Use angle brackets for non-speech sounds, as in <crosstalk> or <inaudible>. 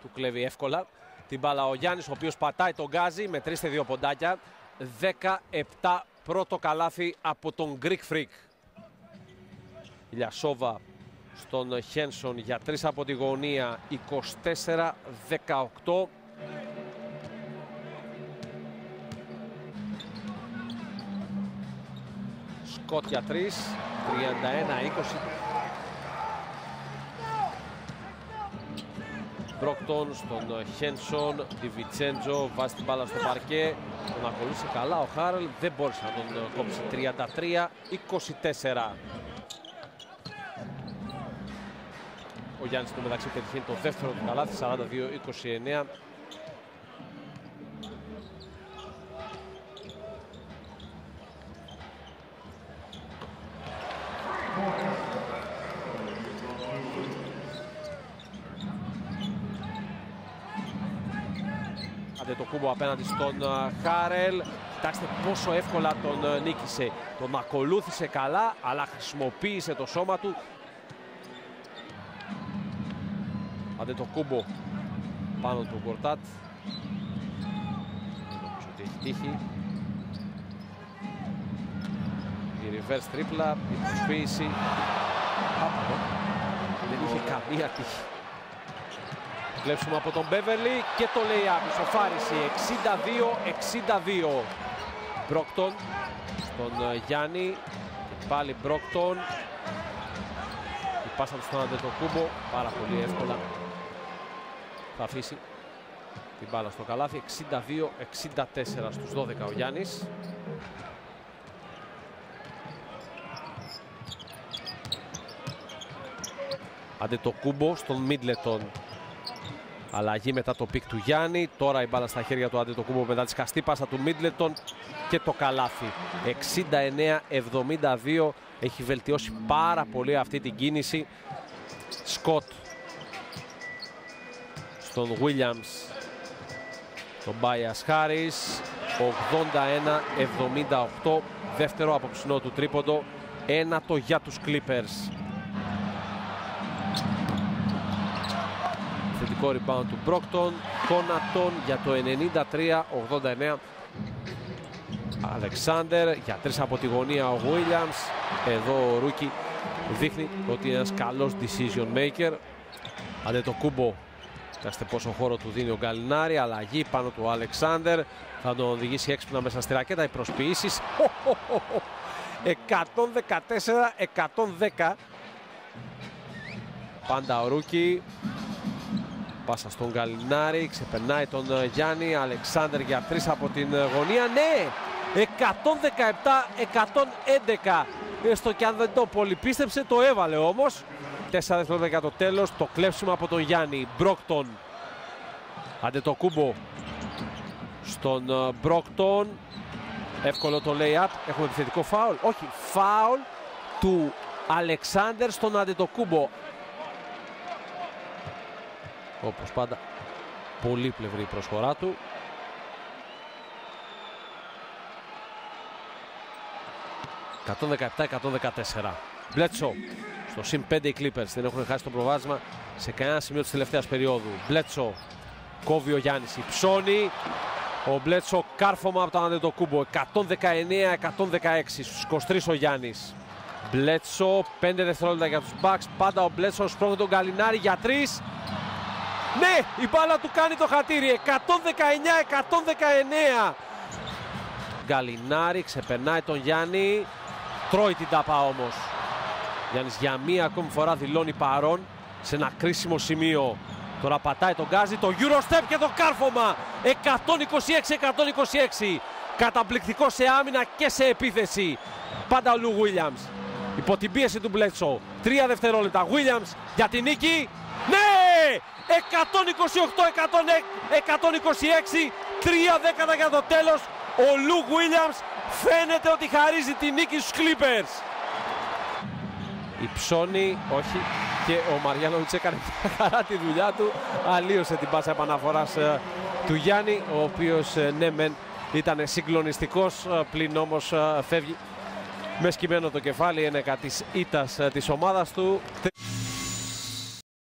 του κλέβει εύκολα. Την μπάλα ο Γιάννης ο οποίος πατάει τον γκάζι με 3 2 ποντάκια. 17 πρώτο καλάθι από τον Greek Freak. Ηλιασόβα στον Χένσον για 3 από τη γωνία 24-18 Σκότ για 3 31-20 Μπρόκτον στον Χένσον, τη Βιτσέντζο, βάζει την μπάλα στο παρκέ. Τον ακολούθησε καλά ο Χάρελ, δεν μπόρεσε να τον κόψει 33-24. Ο Γιάννης το μεταξύ πετυχαίνει το δεύτερο του καλάθι, 42-29. Το κούμπο απέναντι στον Χάρελ. Κοιτάξτε πόσο εύκολα τον νίκησε. Τον ακολούθησε καλά, αλλά χρησιμοποίησε το σώμα του. Άντε το κούμπο πάνω του Γκορτάτ. Νομίζω ότι έχει τύχει. Η reverse τρίπλα, η προσποίηση. Δεν είχε καμία τύχη. Κλέψουμε από τον Μπέβερλι και το λέει άπισο. Φάριση 62-62. Μπρόκτον στον ε, Γιάννη. Και πάλι Μπρόκτον. Η πάσα του στον Αντετοκούμπο. Πάρα πολύ εύκολα. Θα αφήσει την μπάλα στο καλάθι. 62-64 στους 12 ο Γιάννης. Αντετοκούμπο στον Μίτλετον. Αλλαγή μετά το πικ του Γιάννη. Τώρα η μπάλα στα χέρια του Αντετοκούμπο μετά τη σκαστή πάσα του Μίτλετον και το καλάθι. 69-72. Έχει βελτιώσει πάρα πολύ αυτή την κίνηση. Σκοτ στον Williams. Τομπάιας Χάρις. 81-78. Δεύτερο αποψινό του τρίποντο. Ένατο για τους Clippers. Θετικό rebound του Μπρόκτον. Κόνατον για το 93-89. Αλεξάνδερ για τρεις από τη γωνία ο Williams. Εδώ ο Ρούκι δείχνει ότι είναι ένας καλός decision maker. Άντε το κούμπο. Κάστε πόσο χώρο του δίνει ο Γκαλινάρη. Αλλαγή πάνω του Αλεξάνδερ. Θα τον οδηγήσει έξυπνα μέσα στη ρακέτα. Οι προσποιήσεις. 114-110. Πάντα ο Ρούκι Πάσα στον Καλινάρη, ξεπερνάει τον ε, Γιάννη, Αλεξάνδρ για τρεις από την ε, γωνία. Ναι, 117-111. Έστω και αν δεν το πολύ πίστεψε, το έβαλε όμως. 4 δευτερόλεπτα για το τέλος, το κλέψουμε από τον Γιάννη. Μπρόκτον, άντε το κούμπο στον ε, Μπρόκτον. Εύκολο το lay-up, έχουμε επιθετικό φάουλ. Όχι, φάουλ του Αλεξάνδρ στον Αντετοκούμπο. Όπως πάντα πολύ πλευρή προσφορά του. «117-114». Μπλέτσο στο συν 5 οι Clippers δεν έχουν χάσει το προβάσμα σε κανένα σημείο της τελευταίας περίοδου. Μπλέτσο κόβει ο Γιάννης, υψώνει. Ο Μπλέτσο κάρφωμα από τον Αντετοκούμπο. 119-116 στους 23 ο Γιάννης. Μπλέτσο, 5 δευτερόλεπτα για τους Bucks. Πάντα ο Μπλέτσο σπρώχνει τον Καλινάρη για 3. Ναι, η μπάλα του κάνει το χατήρι. 119-119. Γκαλινάρη ξεπερνάει τον Γιάννη. Τρώει την τάπα όμως. Γιάννης για μία ακόμη φορά δηλώνει παρόν σε ένα κρίσιμο σημείο. Τώρα πατάει τον Γκάζι, το Eurostep και το κάρφωμα. 126-126. Καταπληκτικό σε άμυνα και σε επίθεση. Πάντα ο Λου Williams. Υπό την πίεση του Μπλέτσο. Τρία δευτερόλεπτα. Williams για την νίκη. Ναι! 128-126, 3 δέκατα για το τέλος. Ο Λου Williams φαίνεται ότι χαρίζει τη νίκη στους Clippers. Η Ψώνη, όχι, και ο Μαριάνοβιτς έκανε <laughs> χαρά τη δουλειά του. Αλλίωσε την πάσα επαναφοράς ε, του Γιάννη, ο οποίος ε, ναι μεν ήταν συγκλονιστικός, ε, πλην όμως φεύγει με σκυμμένο το κεφάλι, είναι της ήττας της ομάδας του.